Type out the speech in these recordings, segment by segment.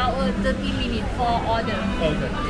hour, 30 minutes for order. Okay.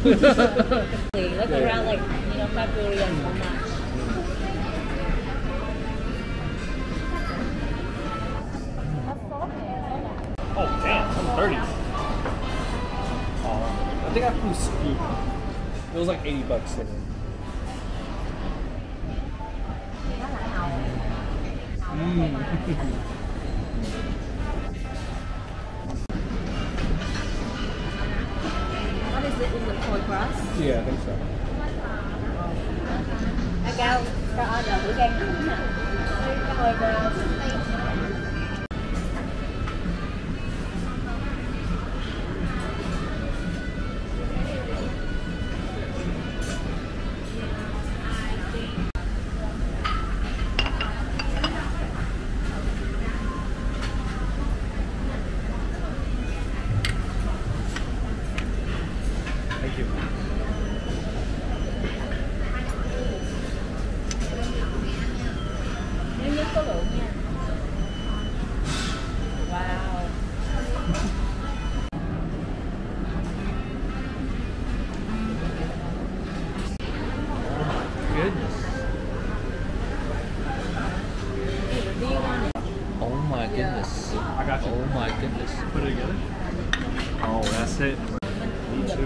Like around like, you know, February and March. Oh damn, I'm 30. Uh, I think I flew Scoot. It was like 80 bucks. Think. Mm. is it? Is it foie gras? yeah, I think so. À, cao cho order bữa canh nóng nè.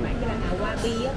bạn cái là bi á.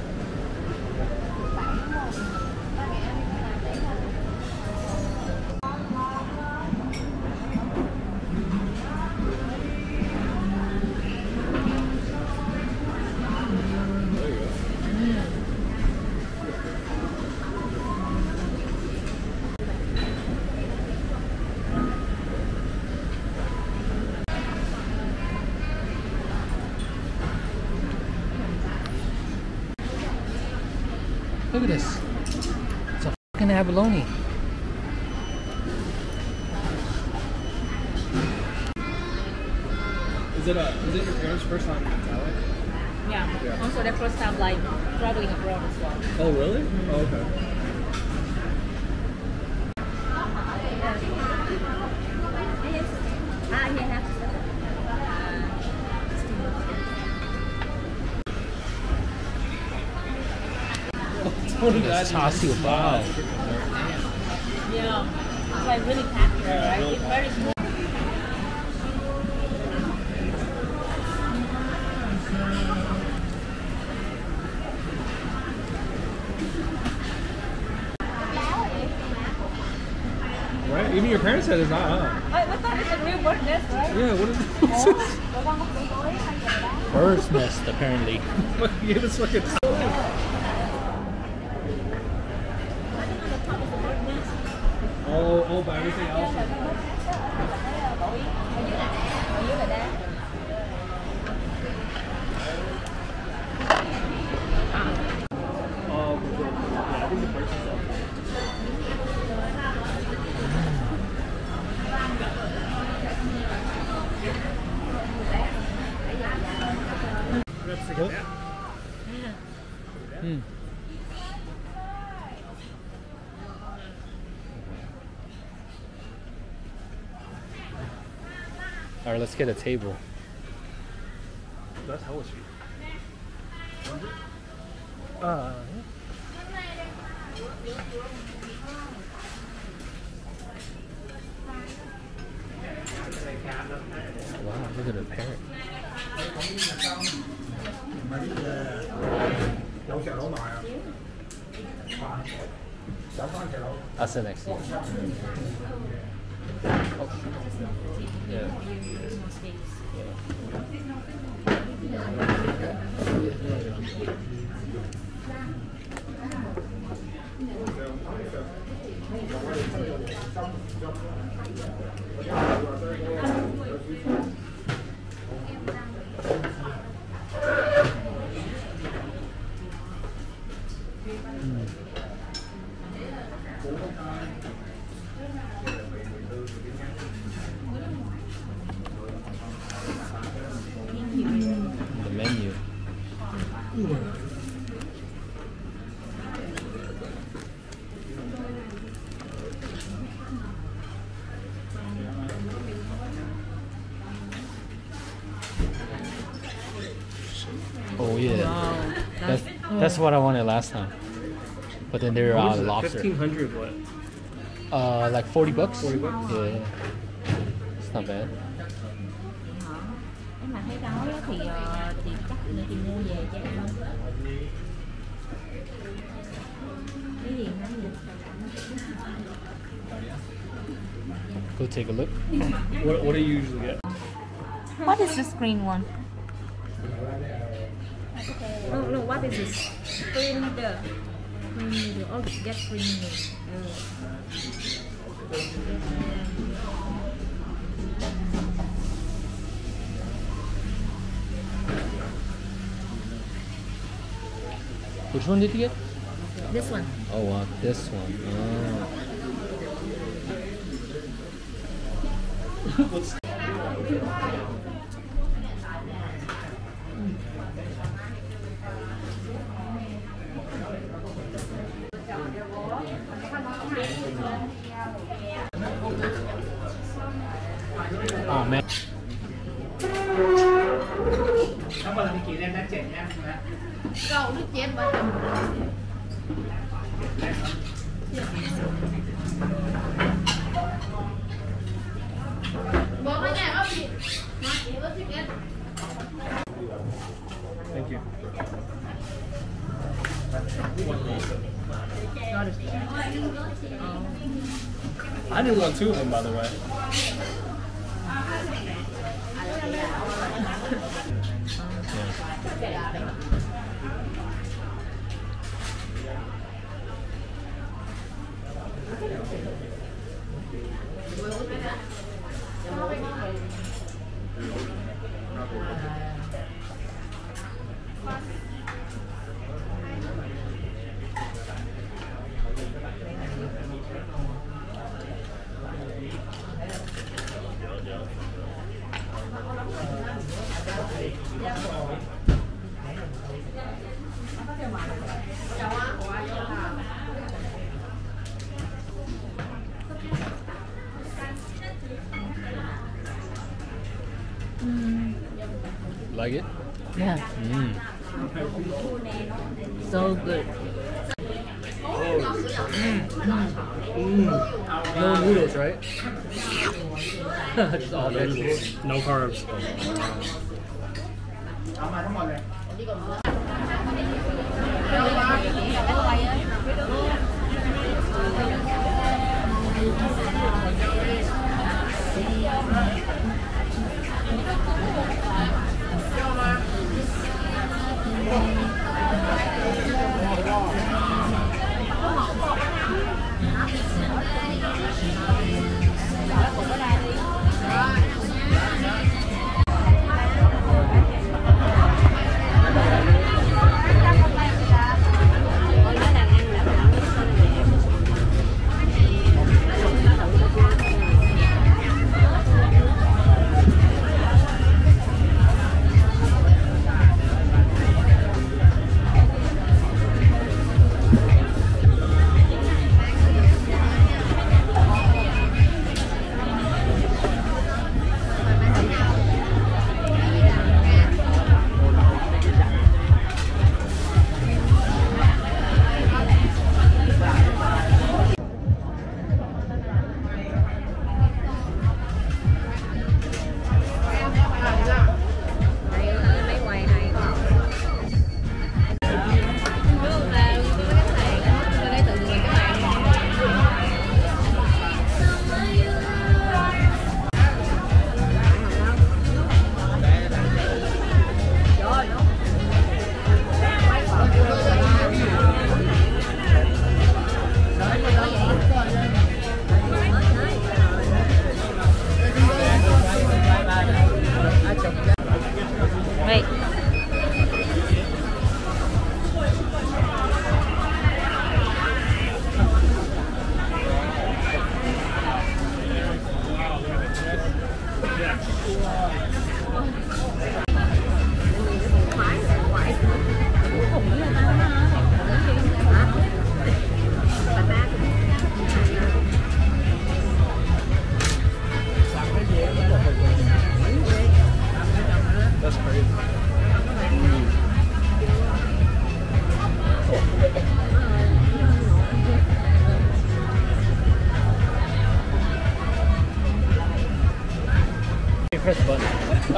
Abalone. Is it a? Is it your parents' first time in Thailand? Yeah. Yeah. Also the first time like traveling abroad as well. Oh, really? Oh, okay. Ah, you have. That's char siu bao. Yeah. It's like really packed, right? It's very small. Right? Even your parents said it's not, huh? I, I thought it's a real bird nest, right? Yeah, what is oh, this? Bird's nest, apparently. yeah, this fucking. I think on the top is a bird nest. Oh, oh, but everything else. Is, ở dưới này đây oh, but the, yeah, I think the price is up. Hmm. All let's get a table. That's hella cheap. Uh, wow, look at the parrot. I'll sit next to you. Oh. Yeah. Oh yeah, wow that's that's what I wanted last time. But then they were out of lobster. Fifteen hundred what? Uh, like forty bucks. 40 bucks? Yeah, it's not bad. nếu mà thấy đói á thì ờ, thì chắc nữa thì mua về cho Go take a look. What, what do you usually get? What is this green one? No, no, what is this? Green noodle. Green noodle. Oh, get green noodle. Uh. Which one did you get? This one. Oh wow, this one. Oh. อ๋อแม่ทั้งหมดเรามีกี่เล่มนะเจ็ดเล่มนะเราหรือเจ็ดวะจำ two of them, by the way. Like it? Yeah. Mm. So good. No noodles, right? Just all vegetables. No carbs.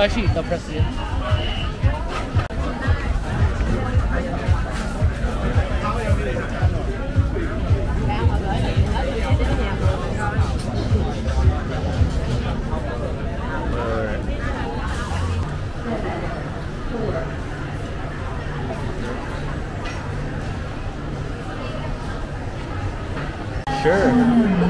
Uh, she, the president. Sure.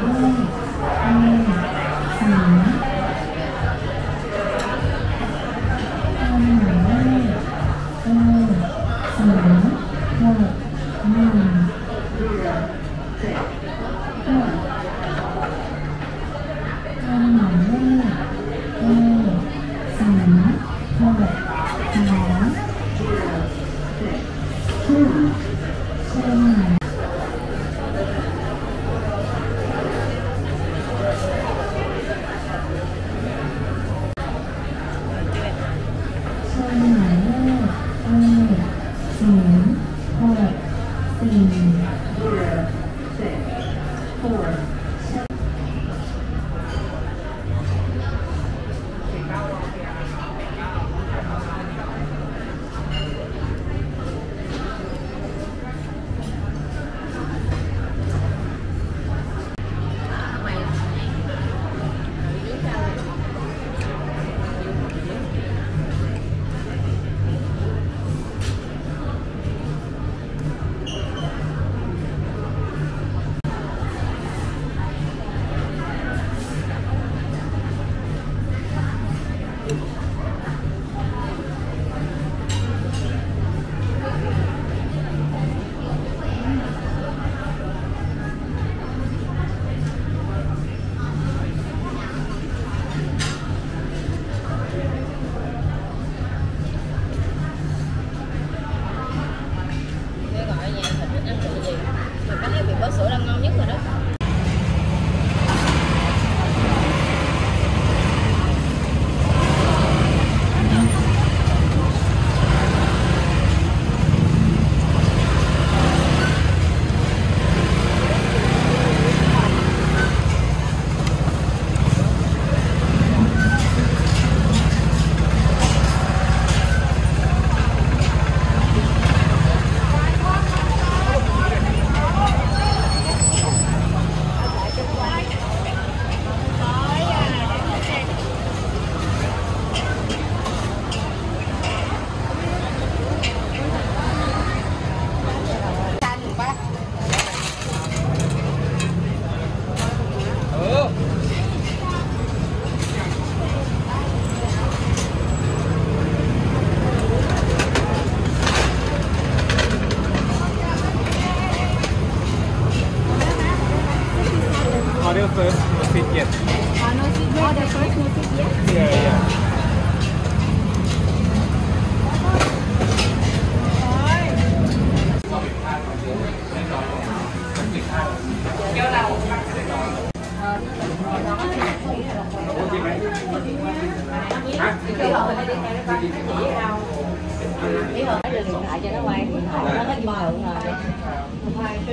Rồi lấy điện thoại cho nó quay điện thoại nó có kim lượng rồi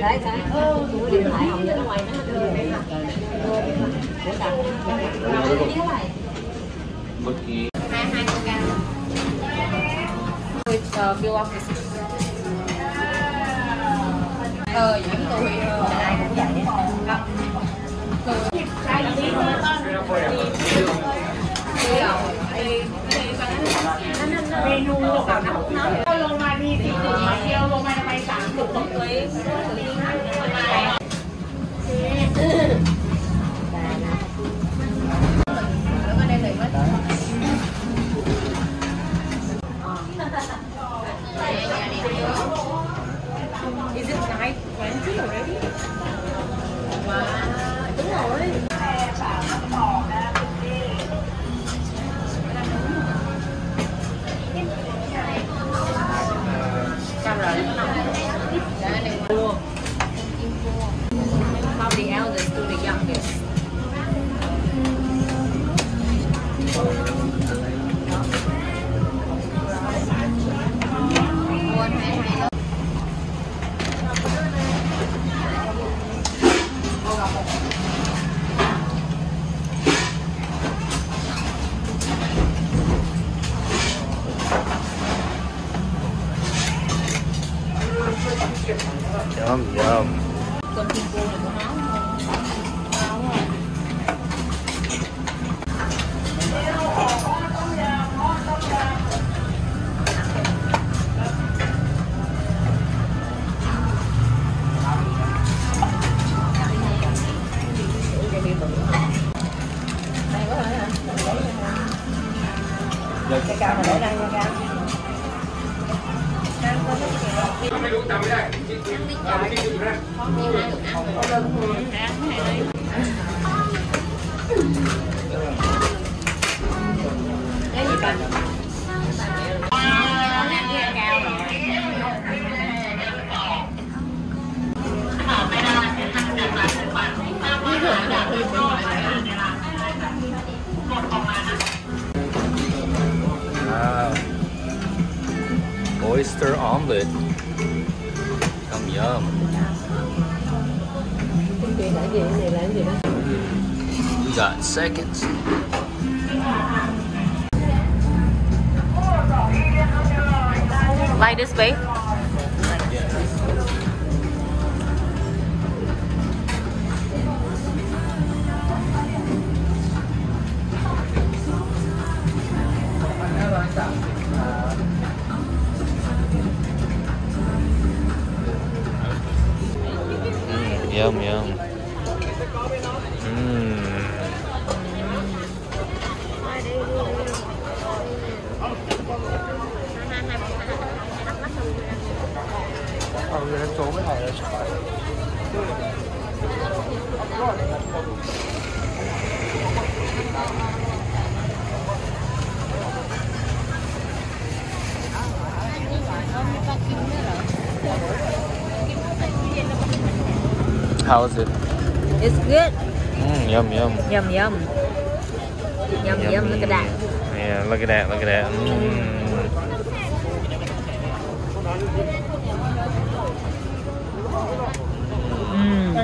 đấy cái ừ, điện thoại hồng cho nó quay nó đưa điện thoại hai hai con cam with uh, bill office ờ những tôi ờ, ai cũng vậy đi เมนูกับน้ำน้ำก็ลงมามีสี่จุดมาเทียวลงมาทำไมสามจุดต้องเลย cái cao mà để năng cao Hãy subscribe cho kênh Ghiền Mì Gõ Để không bỏ lỡ những video hấp dẫn Oyster omelet. Yum, yum. We got seconds. Like this, babe? How is it? It's good. Mm, yum, yum. Yum, yum. Yum, yum. Look at that. Yeah, look at that, look at that. Mm. Mm.